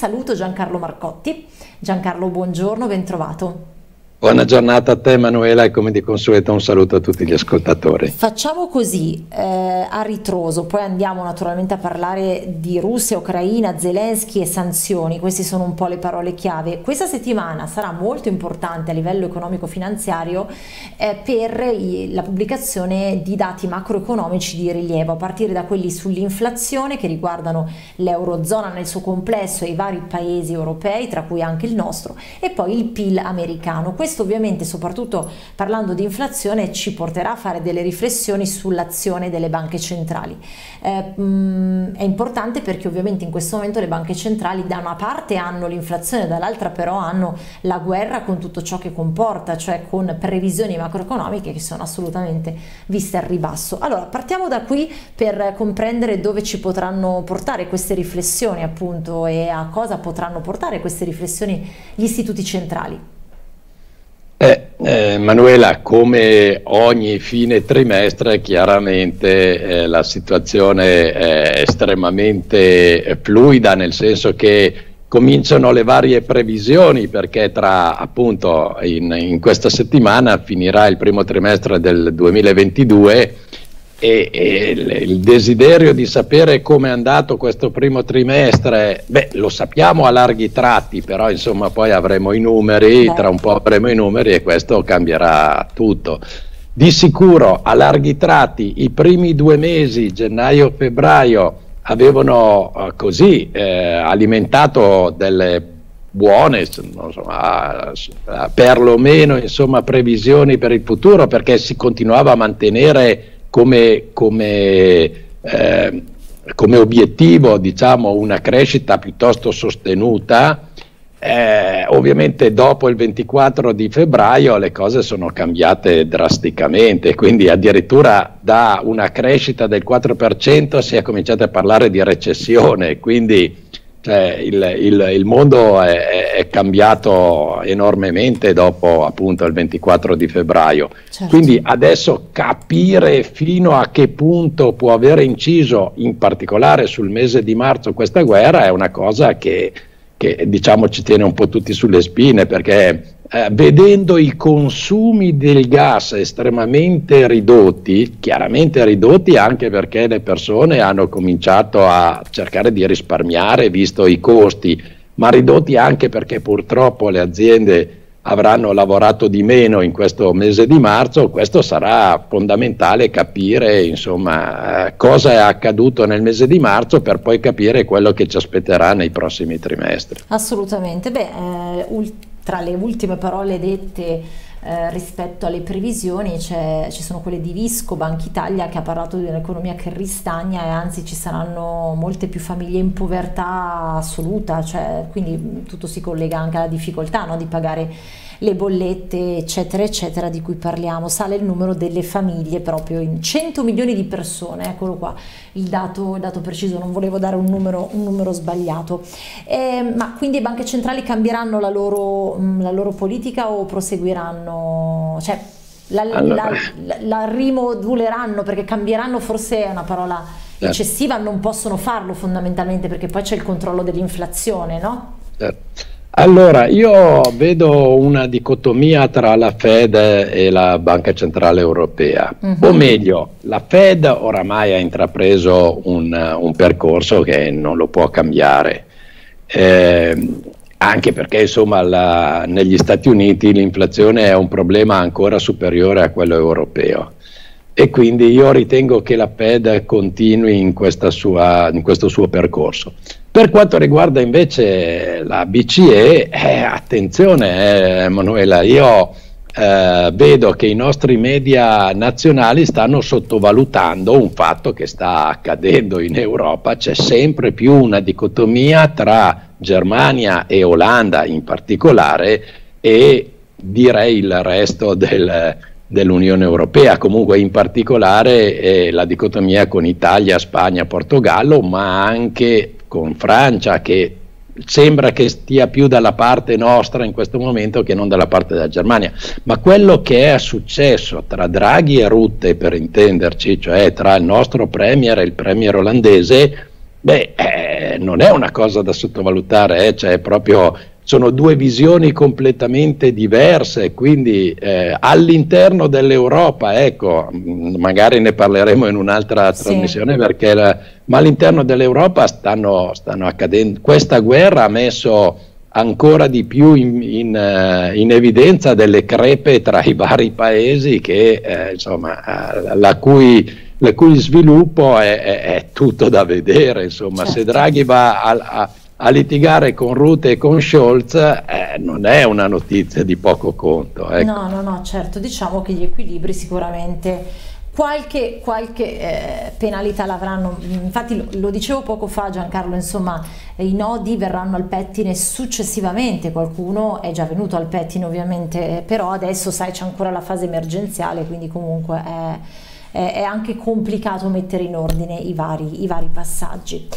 saluto Giancarlo Marcotti. Giancarlo, buongiorno, ben trovato. Buona giornata a te Emanuela e come di consueto un saluto a tutti gli ascoltatori. Facciamo così, eh, a ritroso, poi andiamo naturalmente a parlare di Russia, Ucraina, Zelensky e sanzioni, queste sono un po' le parole chiave. Questa settimana sarà molto importante a livello economico-finanziario eh, per la pubblicazione di dati macroeconomici di rilievo, a partire da quelli sull'inflazione che riguardano l'Eurozona nel suo complesso e i vari paesi europei, tra cui anche il nostro, e poi il PIL americano. Questo questo ovviamente, soprattutto parlando di inflazione, ci porterà a fare delle riflessioni sull'azione delle banche centrali. Eh, mm, è importante perché ovviamente in questo momento le banche centrali da una parte hanno l'inflazione, dall'altra però hanno la guerra con tutto ciò che comporta, cioè con previsioni macroeconomiche che sono assolutamente viste al ribasso. Allora, partiamo da qui per comprendere dove ci potranno portare queste riflessioni appunto e a cosa potranno portare queste riflessioni gli istituti centrali. Eh, Manuela, come ogni fine trimestre, chiaramente eh, la situazione è estremamente fluida, nel senso che cominciano le varie previsioni, perché tra appunto in, in questa settimana finirà il primo trimestre del 2022 e, e il, desiderio di sapere come è andato questo primo trimestre, beh, lo sappiamo a larghi tratti, però insomma poi avremo i numeri, tra un po' avremo i numeri e questo cambierà tutto. Di sicuro a larghi tratti i primi due mesi, gennaio-febbraio, avevano uh, così eh, alimentato delle buone, insomma, perlomeno insomma, previsioni per il futuro perché si continuava a mantenere come, come, eh, come obiettivo diciamo, una crescita piuttosto sostenuta. Eh, ovviamente dopo il 24 di febbraio le cose sono cambiate drasticamente, quindi addirittura da una crescita del 4% si è cominciato a parlare di recessione, quindi cioè, il, il, il, mondo è, è, cambiato enormemente dopo appunto il 24 di febbraio. Certo. Quindi adesso capire fino a che punto può aver inciso, in particolare sul mese di marzo, questa guerra è una cosa che, che diciamo ci tiene un po' tutti sulle spine perché eh, vedendo i consumi del gas estremamente ridotti, chiaramente ridotti anche perché le persone hanno cominciato a cercare di risparmiare visto i costi, ma ridotti anche perché purtroppo le aziende avranno lavorato di meno in questo mese di marzo, questo sarà fondamentale capire insomma, eh, cosa è accaduto nel mese di marzo per poi capire quello che ci aspetterà nei prossimi trimestri. Assolutamente, beh, eh, tra le ultime parole dette eh, rispetto alle previsioni ci sono quelle di Visco, Banca Italia che ha parlato di un'economia che ristagna e anzi ci saranno molte più famiglie in povertà assoluta, cioè, quindi tutto si collega anche alla difficoltà no, di pagare le bollette eccetera eccetera di cui parliamo, sale il numero delle famiglie proprio in 100 milioni di persone, eccolo qua il dato, il dato preciso, non volevo dare un numero, un numero sbagliato, eh, ma quindi le banche centrali cambieranno la loro, mm, la loro politica o proseguiranno? Cioè, la, allora. la, la, rimoduleranno perché cambieranno forse è una parola certo. eccessiva, non possono farlo fondamentalmente perché poi c'è il controllo dell'inflazione, no? Certo. Allora, io vedo una dicotomia tra la Fed e la Banca Centrale Europea, uh-huh. o meglio, la Fed oramai ha intrapreso un, un percorso che non lo può cambiare, eh, anche perché insomma la, negli Stati Uniti l'inflazione è un problema ancora superiore a quello europeo e quindi io ritengo che la Fed continui in, sua, in questo suo percorso. Per quanto riguarda invece la BCE, eh, attenzione eh, Emanuela, io eh, vedo che i nostri media nazionali stanno sottovalutando un fatto che sta accadendo in Europa, c'è sempre più una dicotomia tra Germania e Olanda in particolare e direi il resto del, dell'Unione Europea, comunque in particolare eh, la dicotomia con Italia, Spagna, Portogallo, ma anche con Francia che sembra che stia più dalla parte nostra in questo momento che non dalla parte della Germania. Ma quello che è successo tra Draghi e Rutte, per intenderci, cioè tra il nostro premier e il premier olandese, beh, eh, non è una cosa da sottovalutare, eh, cioè proprio sono due visioni completamente diverse, quindi eh, all'interno dell'Europa, ecco, magari ne parleremo in un'altra sì. trasmissione, perché la, ma all'interno dell'Europa stanno, stanno accadendo, questa guerra ha messo ancora di più in, in, uh, in, evidenza delle crepe tra i vari paesi che, eh, insomma, uh, la, cui, la, cui, sviluppo è, è, è, tutto da vedere. Insomma. Certo. Se Draghi va a, a, a, litigare con Rutte e con Scholz eh, non è una notizia di poco conto. Ecco. No, no, no, certo, diciamo che gli equilibri sicuramente Qualche, qualche eh, penalità l'avranno, infatti lo, lo, dicevo poco fa Giancarlo, insomma i nodi verranno al pettine successivamente, qualcuno è già venuto al pettine ovviamente, però adesso sai c'è ancora la fase emergenziale, quindi comunque è, è, è anche complicato mettere in ordine i vari, i vari passaggi.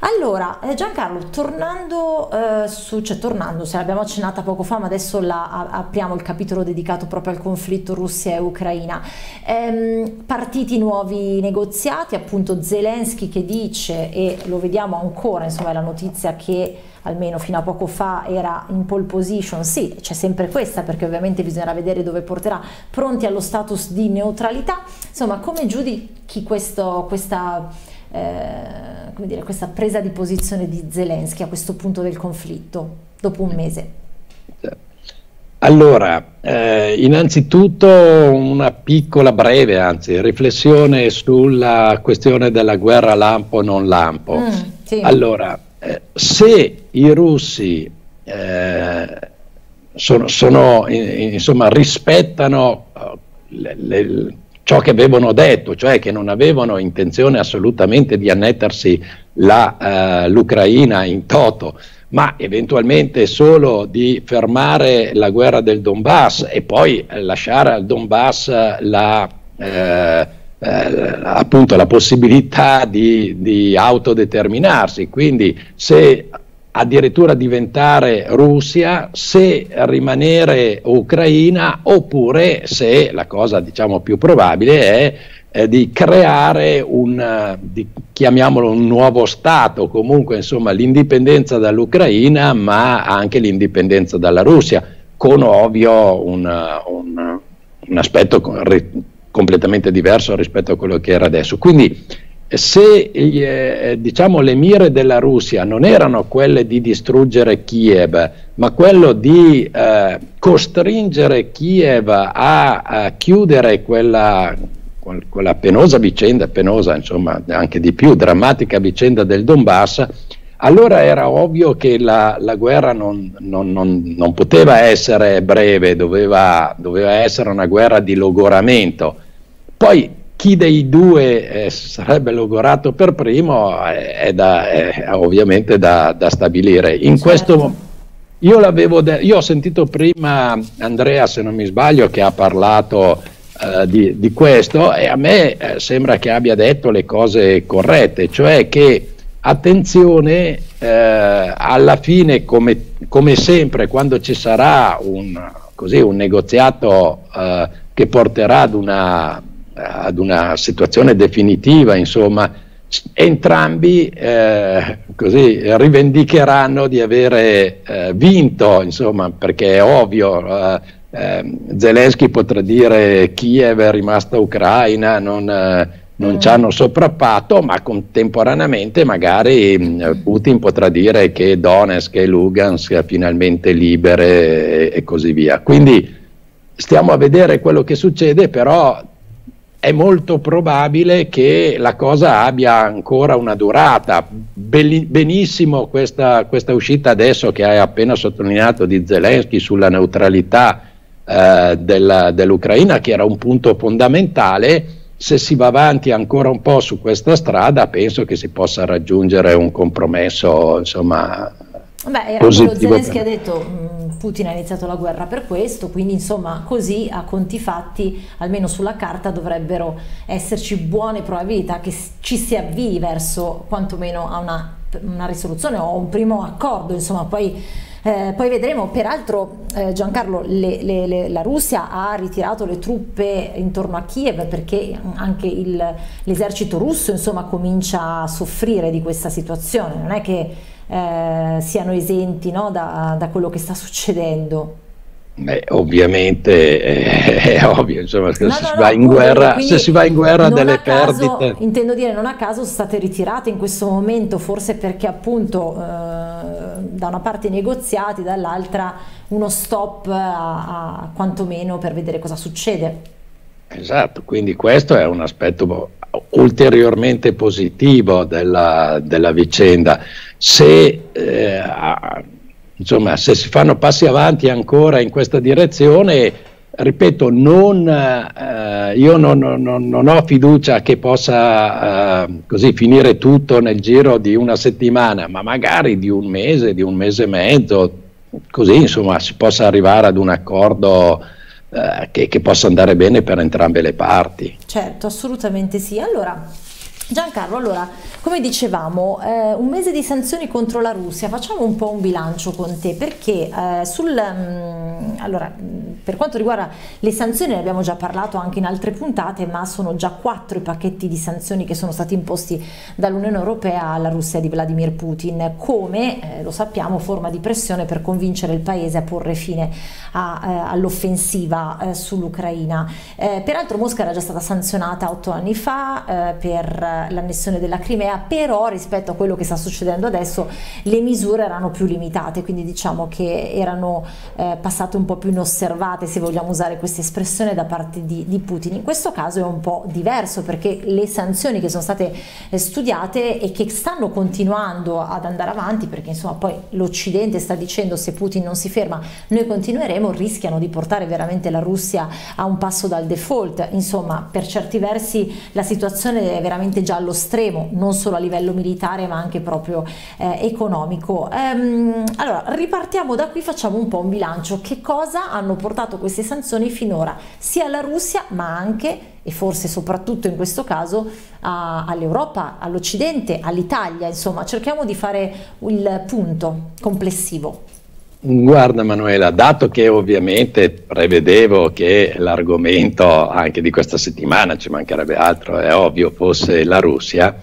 Allora, eh, Giancarlo, tornando eh, su, cioè tornando, se l'abbiamo accennata poco fa, ma adesso la, a, apriamo il capitolo dedicato proprio al conflitto Russia e Ucraina. Ehm, partiti nuovi negoziati, appunto Zelensky che dice, e lo vediamo ancora, insomma è la notizia che almeno fino a poco fa era in pole position, sì, c'è sempre questa perché ovviamente bisognerà vedere dove porterà, pronti allo status di neutralità, insomma come giudichi questo, questa eh, come dire, questa presa di posizione di Zelensky a questo punto del conflitto, dopo un mese? Allora, eh, innanzitutto una piccola, breve anzi, riflessione sulla questione della guerra lampo non lampo. Mm, sì. Allora, eh, se i russi eh, sono, sono insomma, rispettano eh, le, le ciò che avevano detto, cioè che non avevano intenzione assolutamente di annettersi la, uh, l'Ucraina in toto, ma eventualmente solo di fermare la guerra del Donbass e poi lasciare al Donbass la, eh, eh, appunto la possibilità di, di autodeterminarsi. Quindi se addirittura diventare Russia, se rimanere Ucraina oppure se la cosa diciamo più probabile è di creare un, di, chiamiamolo un nuovo Stato, comunque insomma l'indipendenza dall'Ucraina ma anche l'indipendenza dalla Russia, con ovvio un, un, un aspetto completamente diverso rispetto a quello che era adesso. Quindi se eh, diciamo, le mire della Russia non erano quelle di distruggere Kiev, ma quello di eh, costringere Kiev a, a chiudere quella, quella, penosa vicenda, penosa insomma anche di più, drammatica vicenda del Donbass, allora era ovvio che la, la guerra non, non, non, non, poteva essere breve, doveva, doveva essere una guerra di logoramento. Poi chi dei due eh, sarebbe logorato per primo è, da, è ovviamente da, da, stabilire. In certo. questo io, l'avevo de- io ho sentito prima Andrea, se non mi sbaglio, che ha parlato eh, di, di, questo e a me eh, sembra che abbia detto le cose corrette, cioè che attenzione, eh, alla fine come, come, sempre quando ci sarà un, così, un negoziato eh, che porterà ad una ad una situazione definitiva, insomma, entrambi eh, così, rivendicheranno di avere eh, vinto, insomma, perché è ovvio, eh, eh Zelensky potrà dire Kiev è rimasta Ucraina, non, eh, non mm. ci hanno soprappato, ma contemporaneamente magari mm, Putin potrà dire che Donetsk e Lugansk finalmente libere e, e così via. Quindi stiamo a vedere quello che succede, però è molto probabile che la cosa abbia ancora una durata. benissimo questa, questa, uscita adesso che hai appena sottolineato di Zelensky sulla neutralità eh, della, dell'Ucraina, che era un punto fondamentale. Se si va avanti ancora un po' su questa strada, penso che si possa raggiungere un compromesso insomma, Beh, era positivo. Zelensky ha detto mm, Putin ha iniziato la guerra per questo, quindi insomma così a conti fatti, almeno sulla carta, dovrebbero esserci buone probabilità che ci si avvii verso quantomeno a una, una risoluzione o un primo accordo, insomma poi Eh, poi vedremo, peraltro eh, Giancarlo, le, le, le, la Russia ha ritirato le truppe intorno a Kiev perché anche l'esercito russo insomma, comincia a soffrire di questa situazione, non è che eh, siano esenti no, da, da quello che sta succedendo. Beh, ovviamente è ovvio, insomma, se, no, si no, no, guerra, se, si va in guerra, delle caso, perdite. Intendo dire, non a caso state ritirate in questo momento, forse perché appunto eh, da una parte i negoziati, dall'altra uno stop a, a quantomeno per vedere cosa succede. Esatto, quindi questo è un aspetto ulteriormente positivo della, della vicenda. Se eh, insomma, se si fanno passi avanti ancora in questa direzione, ripeto, non, eh, io non, non, non, ho fiducia che possa eh, così finire tutto nel giro di una settimana, ma magari di un mese, di un mese e mezzo, così insomma si possa arrivare ad un accordo eh, che, che possa andare bene per entrambe le parti. Certo, assolutamente sì. Allora, Giancarlo, allora, come dicevamo, eh, un mese di sanzioni contro la Russia, facciamo un po' un bilancio con te perché eh, sul, mh, mm, allora, per quanto riguarda le sanzioni ne abbiamo già parlato anche in altre puntate, ma sono già quattro i pacchetti di sanzioni che sono stati imposti dall'Unione Europea alla Russia di Vladimir Putin, come eh, lo sappiamo forma di pressione per convincere il paese a porre fine eh, all'offensiva eh, sull'Ucraina. Eh, peraltro Mosca era già stata sanzionata otto anni fa per l'annessione della Crimea, però rispetto a quello che sta succedendo adesso le misure erano più limitate, quindi diciamo che erano eh, passate un po' più inosservate, se vogliamo usare questa espressione, da parte di, di, Putin. In questo caso è un po' diverso perché le sanzioni che sono state eh, studiate e che stanno continuando ad andare avanti, perché insomma poi l'Occidente sta dicendo se Putin non si ferma noi continueremo, rischiano di portare veramente la Russia a un passo dal default. Insomma, per certi versi la situazione è veramente già allo stremo, non solo a livello militare ma anche proprio eh, economico. Ehm, allora, ripartiamo da qui, facciamo un po' un bilancio. Che cosa hanno portato queste sanzioni finora, sia alla Russia ma anche e forse soprattutto in questo caso all'Europa, all'Occidente, all'Italia, insomma cerchiamo di fare il punto complessivo. Guarda Manuela, dato che ovviamente prevedevo che l'argomento anche di questa settimana, ci mancherebbe altro, è ovvio, fosse la Russia,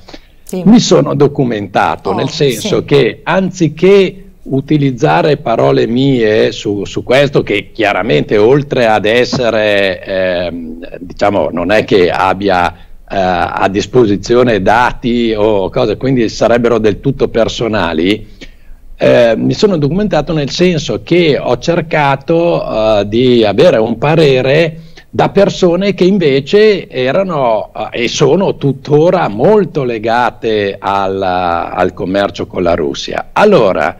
sì. mi sono documentato, oh, nel senso sì. che anziché utilizzare parole mie su, su, questo, che chiaramente oltre ad essere, eh, diciamo, non è che abbia eh, a disposizione dati o cose, quindi sarebbero del tutto personali, eh, mi sono documentato nel senso che ho cercato eh, di avere un parere da persone che invece erano eh, e sono tuttora molto legate al, al commercio con la Russia. Allora,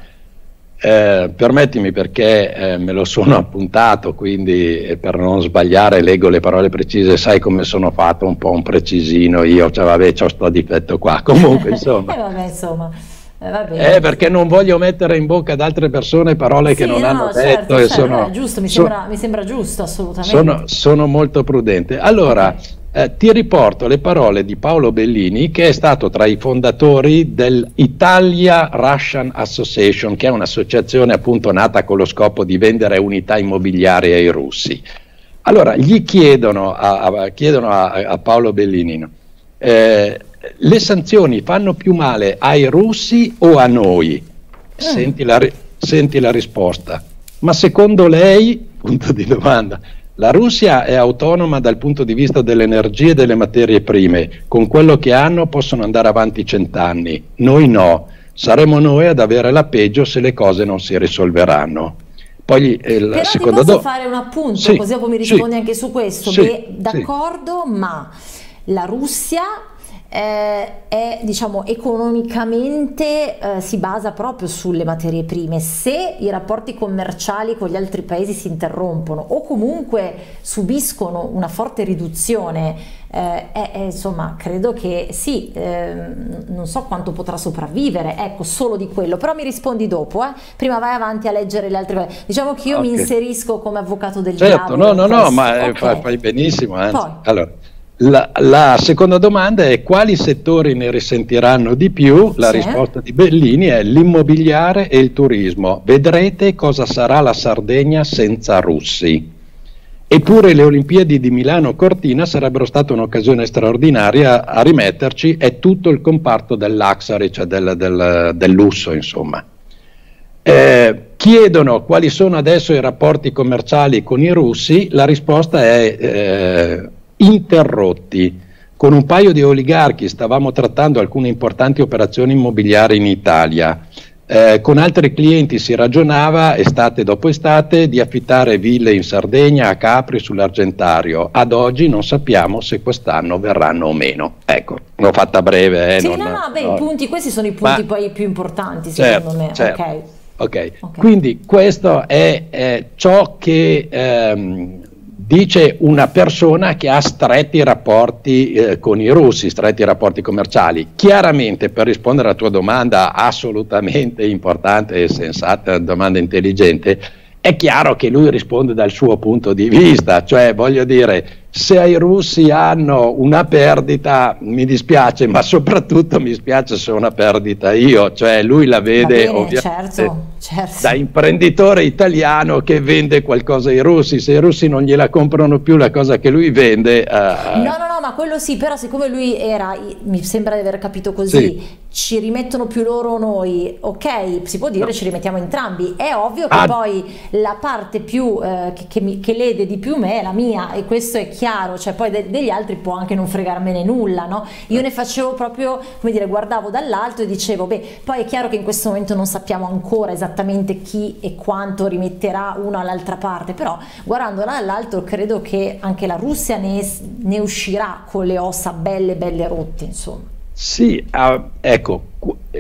eh, permettimi perché eh, me lo sono appuntato, quindi eh, per non sbagliare leggo le parole precise, sai come sono fatto, un po' un precisino io, cioè vabbè, ho sto difetto qua, comunque insomma. eh, vabbè, insomma. Eh, eh, perché non voglio mettere in bocca ad altre persone parole sì, che non no, hanno certo, detto. Certo, sono, giusto, mi, sono, sembra, mi, sembra, giusto, assolutamente. Sono, sono molto prudente. Allora, okay. Eh, ti riporto le parole di Paolo Bellini, che è stato tra i fondatori dell'Italia Russian Association, che è un'associazione appunto nata con lo scopo di vendere unità immobiliari ai russi. Allora, gli chiedono a, a, chiedono a, a Paolo Bellini, eh, le sanzioni fanno più male ai russi o a noi? Mm. Senti, la, senti la risposta. Ma secondo lei, punto di domanda, la Russia è autonoma dal punto di vista dell'energia e delle materie prime, con quello che hanno possono andare avanti cent'anni, noi no, saremo noi ad avere la peggio se le cose non si risolveranno. Poi eh, Però ti posso do... fare un appunto, sì, così dopo mi rispondi sì, anche su questo, sì, che d'accordo, ma la Russia eh, è diciamo economicamente eh, si basa proprio sulle materie prime. Se i rapporti commerciali con gli altri paesi si interrompono o comunque subiscono una forte riduzione eh, eh, insomma credo che sì ehm, non so quanto potrà sopravvivere ecco solo di quello. Però mi rispondi dopo eh. prima vai avanti a leggere le altre cose. Diciamo che io okay. mi inserisco come avvocato del certo, diavolo. no no no ma eh, okay. fai, benissimo allora La, la, seconda domanda è quali settori ne risentiranno di più? La sì. risposta di Bellini è l'immobiliare e il turismo. Vedrete cosa sarà la Sardegna senza russi. Eppure le Olimpiadi di Milano Cortina sarebbero state un'occasione straordinaria a rimetterci, è tutto il comparto del luxury, cioè del, del, del lusso, insomma. Eh, chiedono quali sono adesso i rapporti commerciali con i russi, la risposta è eh, interrotti. Con un paio di oligarchi stavamo trattando alcune importanti operazioni immobiliari in Italia. Eh, con altri clienti si ragionava, estate dopo estate, di affittare ville in Sardegna, a Capri, sull'Argentario. Ad oggi non sappiamo se quest'anno verranno o meno. Ecco, l'ho fatta breve. Eh, sì, non, no, no, beh, no. Punti, questi sono i punti Ma, poi più importanti, secondo certo, me. Certo. Okay. Okay. ok, quindi questo è, è ciò che ehm, dice una persona che ha stretti rapporti eh, con i russi, stretti rapporti commerciali. Chiaramente per rispondere alla tua domanda assolutamente importante e sensata, domanda intelligente, è chiaro che lui risponde dal suo punto di vista, cioè voglio dire, se i russi hanno una perdita mi dispiace, ma soprattutto mi spiace se ho una perdita io, cioè lui la vede bene, ovviamente certo, certo. da imprenditore italiano che vende qualcosa ai russi, se i russi non gliela comprano più la cosa che lui vende... Uh, no, no, no, ma quello sì, però siccome lui era, mi sembra di aver capito così, sì. ci rimettono più loro o noi, ok, si può dire no. ci rimettiamo entrambi, è ovvio che ah. poi la parte più eh, che, che, mi, che lede di più me è la mia e questo è chiaro cioè poi de degli altri può anche non fregarmene nulla, no? Io ne facevo proprio, come dire, guardavo dall'alto e dicevo, beh, poi è chiaro che in questo momento non sappiamo ancora esattamente chi e quanto rimetterà uno all'altra parte, però guardando dall'alto credo che anche la Russia ne, ne uscirà con le ossa belle belle rotte, insomma. Sì, uh, ecco,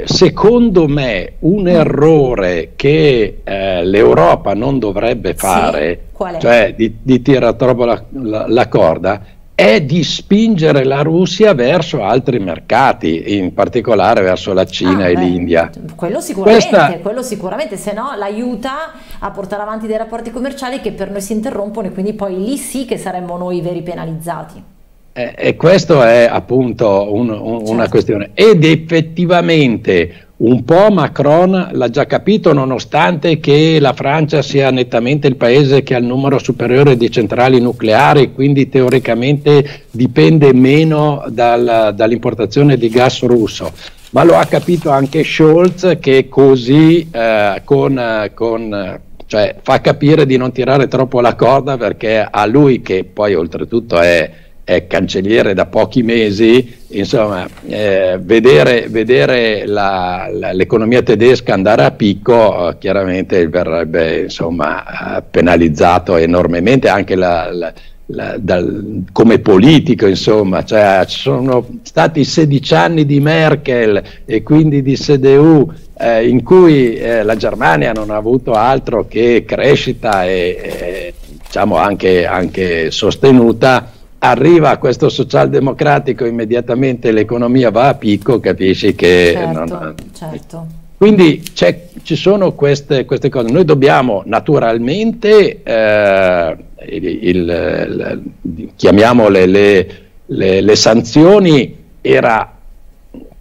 secondo me un errore che eh, l'Europa non dovrebbe fare, sì, cioè di, di tirare troppo la, la, la, corda, è di spingere la Russia verso altri mercati, in particolare verso la Cina ah, e beh, l'India. Quello sicuramente, Questa... quello sicuramente, se no l'aiuta a portare avanti dei rapporti commerciali che per noi si interrompono e quindi poi lì sì che saremmo noi i veri penalizzati. Eh, e questo è appunto un, un, certo. una questione. Ed effettivamente un po' Macron l'ha già capito, nonostante che la Francia sia nettamente il paese che ha il numero superiore di centrali nucleari, quindi teoricamente dipende meno dal, dall'importazione di gas russo. Ma lo ha capito anche Scholz che così eh, con, con cioè, fa capire di non tirare troppo la corda perché a lui che poi oltretutto è è cancelliere da pochi mesi, insomma, eh, vedere, vedere la, la, l'economia tedesca andare a picco eh, chiaramente verrebbe insomma, eh, penalizzato enormemente anche la, dal, come politico, insomma, cioè, ci sono stati 16 anni di Merkel e quindi di CDU eh, in cui eh, la Germania non ha avuto altro che crescita e, diciamo anche, anche sostenuta arriva questo socialdemocratico immediatamente l'economia va a picco, capisci che... Certo, non, certo. Quindi ci sono queste, queste, cose. Noi dobbiamo naturalmente, eh, il, il, il, chiamiamole le, le, le sanzioni, era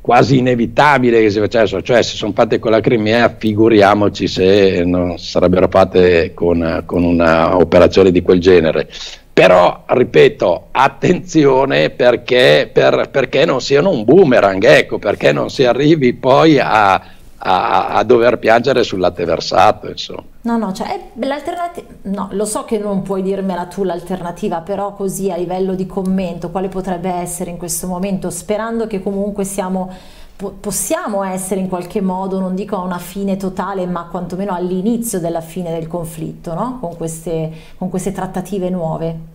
quasi inevitabile che si facessero, cioè se sono fatte con la Crimea figuriamoci se non sarebbero fatte con, con un'operazione di quel genere. Però ripeto attenzione perché, per, perché, non siano un boomerang ecco perché non si arrivi poi a, a, a dover piangere sul latte versato insomma. no no cioè l'alternativa no lo so che non puoi dirmela tu l'alternativa però così a livello di commento quale potrebbe essere in questo momento sperando che comunque siamo possiamo essere in qualche modo, non dico a una fine totale, ma quantomeno all'inizio della fine del conflitto, no? con, queste, con queste trattative nuove?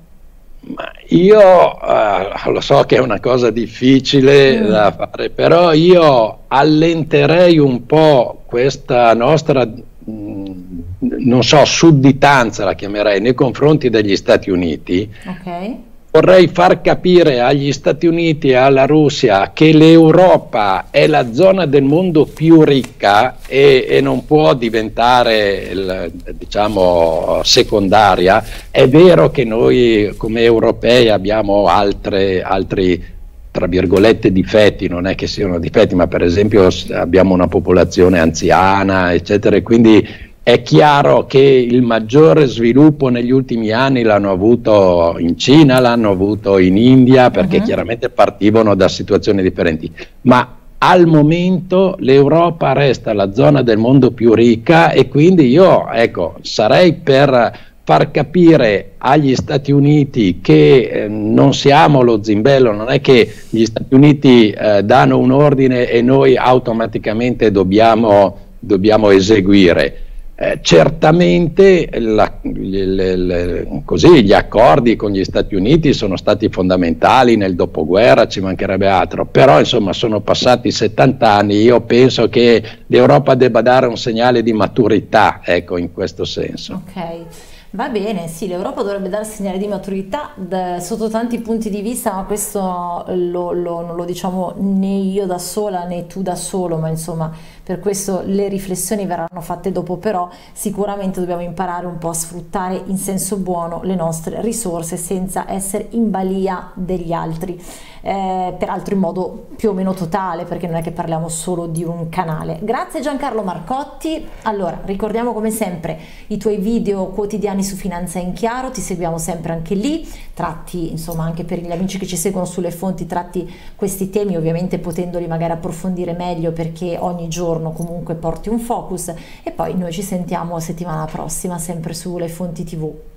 Io uh, lo so che è una cosa difficile mm. da fare, però io allenterei un po' questa nostra, mh, mm, non so, sudditanza la chiamerei, nei confronti degli Stati Uniti. Okay vorrei far capire agli Stati Uniti e alla Russia che l'Europa è la zona del mondo più ricca e, e non può diventare il, diciamo, secondaria. È vero che noi come europei abbiamo altre, altri tra virgolette difetti, non è che siano difetti, ma per esempio abbiamo una popolazione anziana, eccetera, e quindi è chiaro che il maggiore sviluppo negli ultimi anni l'hanno avuto in Cina, l'hanno avuto in India, perché uh-huh. chiaramente partivano da situazioni differenti. Ma al momento l'Europa resta la zona del mondo più ricca e quindi io ecco, sarei per far capire agli Stati Uniti che eh, non siamo lo zimbello, non è che gli Stati Uniti eh, danno un ordine e noi automaticamente dobbiamo, dobbiamo eseguire. Eh, certamente la, le, le, così, gli accordi con gli Stati Uniti sono stati fondamentali nel dopoguerra, ci mancherebbe altro, però insomma sono passati 70 anni, io penso che l'Europa debba dare un segnale di maturità ecco, in questo senso. Okay. Va bene, sì, l'Europa dovrebbe dare segnale di maturità da, sotto tanti punti di vista, ma questo lo, lo, non lo diciamo né io da sola né tu da solo, ma insomma per questo le riflessioni verranno fatte dopo, però sicuramente dobbiamo imparare un po' a sfruttare in senso buono le nostre risorse senza essere in balia degli altri eh, peraltro in modo più o meno totale perché non è che parliamo solo di un canale. Grazie Giancarlo Marcotti, allora ricordiamo come sempre i tuoi video quotidiani su Finanza in Chiaro, ti seguiamo sempre anche lì, tratti insomma anche per gli amici che ci seguono sulle fonti, tratti questi temi ovviamente potendoli magari approfondire meglio perché ogni giorno comunque porti un focus e poi noi ci sentiamo settimana prossima sempre sulle fonti tv.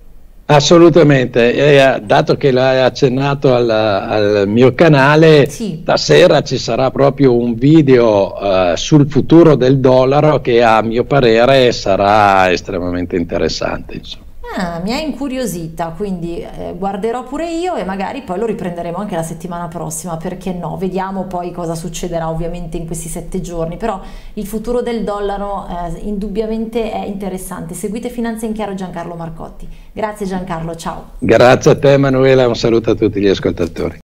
Assolutamente, e, eh, dato che l'hai accennato al, al mio canale, sì. stasera ci sarà proprio un video uh, sul futuro del dollaro che a mio parere sarà estremamente interessante. Insomma. Ah, mi ha incuriosita, quindi eh, guarderò pure io e magari poi lo riprenderemo anche la settimana prossima, perché no? Vediamo poi cosa succederà ovviamente in questi sette giorni, però il futuro del dollaro eh, indubbiamente è interessante. Seguite Finanza in Chiaro Giancarlo Marcotti. Grazie Giancarlo, ciao. Grazie a te Emanuela, un saluto a tutti gli ascoltatori.